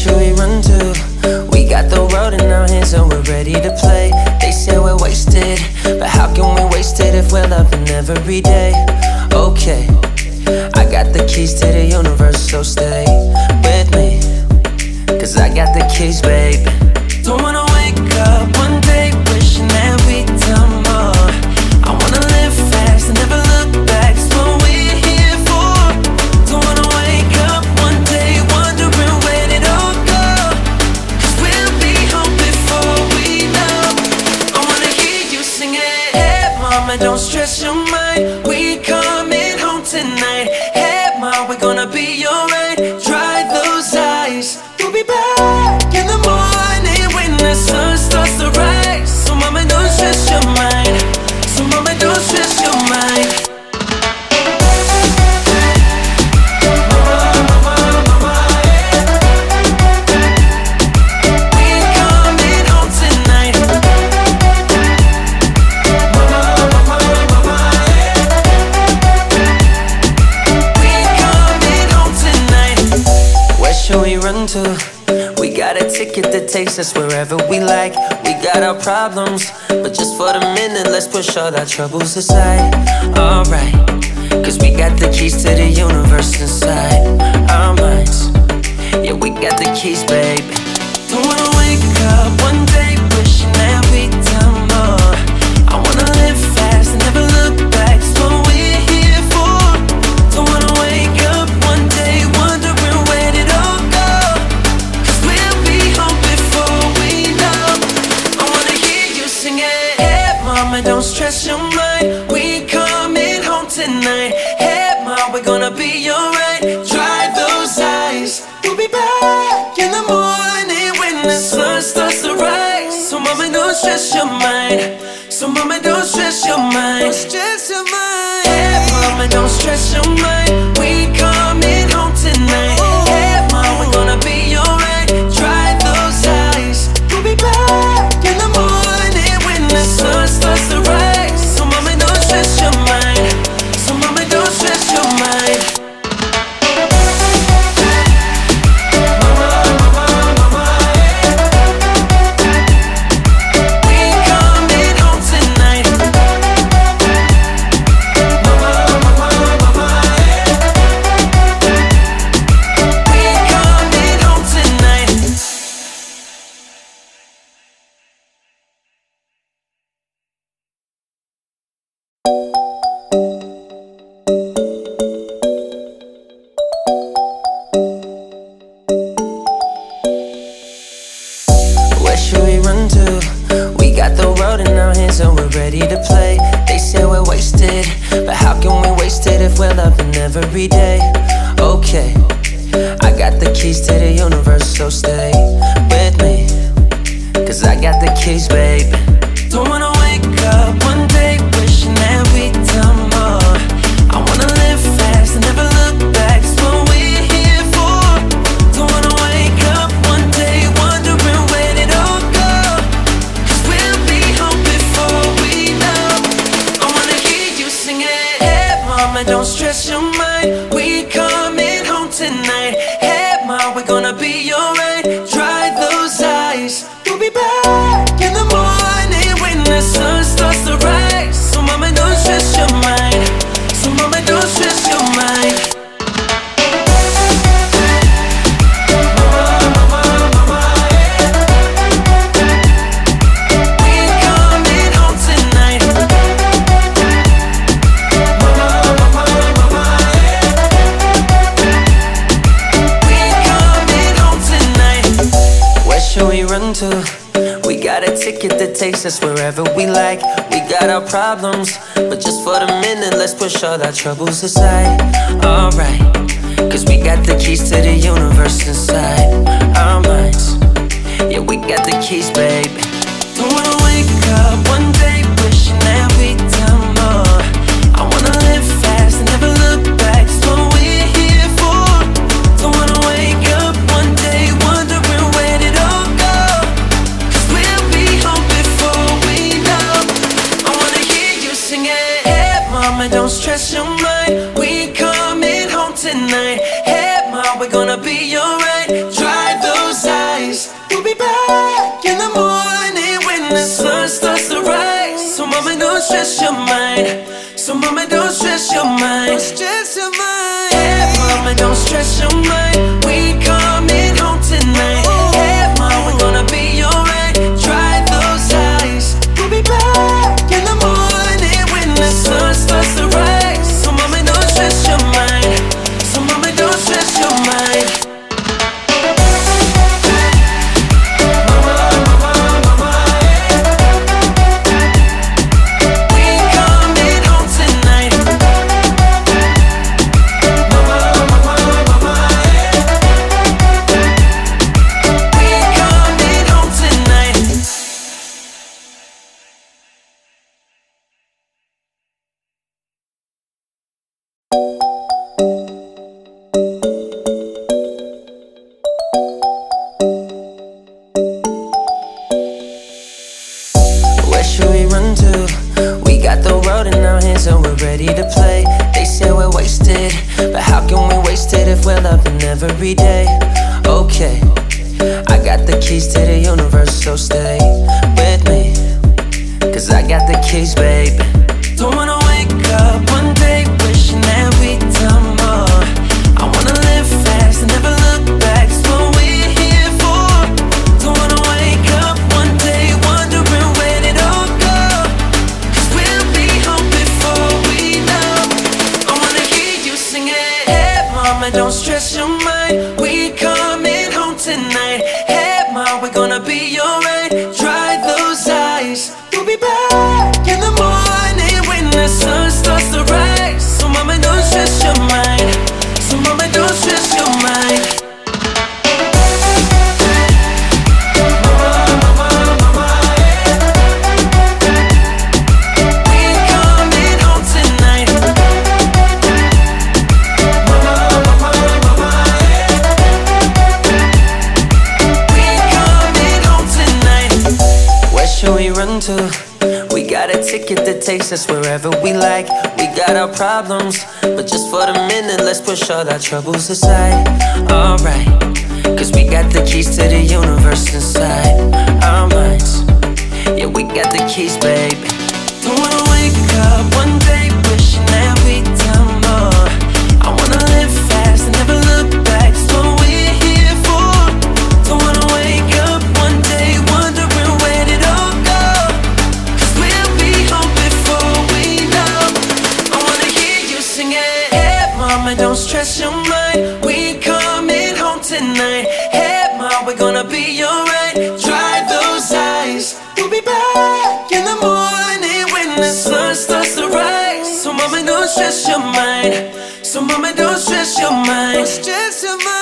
Should we run to? We got the world in our hands and we're ready to play. They say we're wasted, but how can we waste it if we're loving every day? Okay, I got the keys to the universe, so stay with me. Cause I got the keys, babe. Don't wanna wake up don't stress your mind. Takes us wherever we like. We got our problems, but just for the minute, let's push all our troubles aside. Alright, cause we got the keys to the universe inside our minds. Yeah, we got the keys, babe. Don't wanna wake up one day wishing mind. So, mama, don't stress your mind. Don't stress your mind. Hey, mama, don't stress your mind. We the keys to the universe, so stay with me. Cause I got the keys, babe. Don't wanna wake up one day wishing that we'd done more. I wanna live fast and never look back. It's what we're here for. Don't wanna wake up one day wondering where it all go. Cause we'll be home before we know. I wanna hear you sing it. Hey, mama, don't stress your mind. Takes us wherever we like. We got our problems, but just for the minute, let's push all our troubles aside. Alright, cause we got the keys to the universe inside our minds. Yeah, we got the keys, babe. Don't wanna wake up one day So, mama, don't stress your mind. Don't stress your mind. Hey, mama, don't stress your mind. Got the keys to the universe, so stay with me. Cause I got the keys, babe. Don't wanna wake up one day wishing that we'd done more. I wanna live fast and never look back. It's what we're here for. Don't wanna wake up one day wondering where it all go. Cause we'll be home before we know. I wanna hear you sing it. Hey, mama, don't stress your mind. Takes us wherever we like. We got our problems, but just for the minute, let's push all our troubles aside. Alright, cause we got the keys to the universe inside our minds. Yeah, we got the keys, baby. Don't wanna wake up one So, mama, don't stress your mind. Don't stress your mind.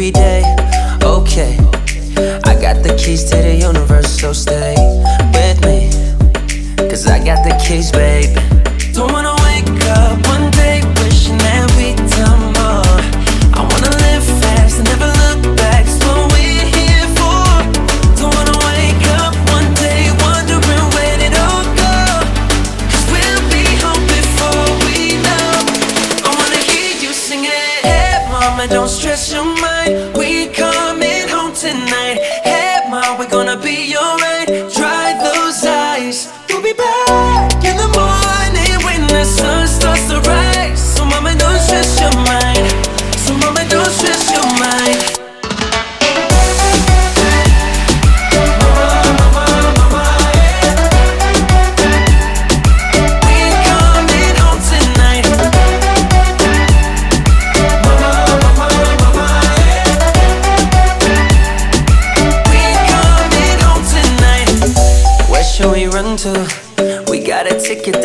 Every day? Okay, I got the keys to the universe, so stay with me. Cause I got the keys, babe. Don't wanna wake up one day wishing that we'd done more. I wanna live fast and never look back. It's what we're here for. Don't wanna wake up one day wondering where it all go. Cause we'll be home before we know. I wanna hear you sing it. Hey, mama, don't stress your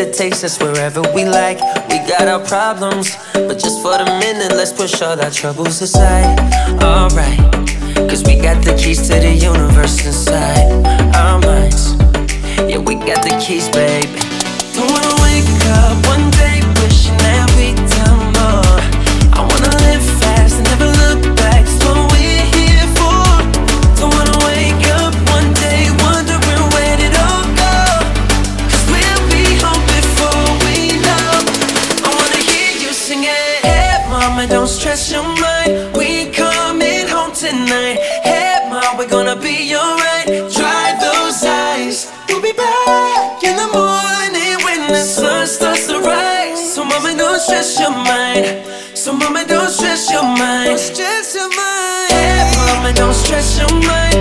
that takes us wherever we like. We got our problems, but just for the minute, let's push all our troubles aside. Alright, cause we got the keys to the universe inside our minds. Yeah, we got the keys, baby. Don't wanna wake up one sun starts to rise. So mama, don't stress your mind. So mama, don't stress your mind. Don't stress your mind. Yeah, mama, don't stress your mind.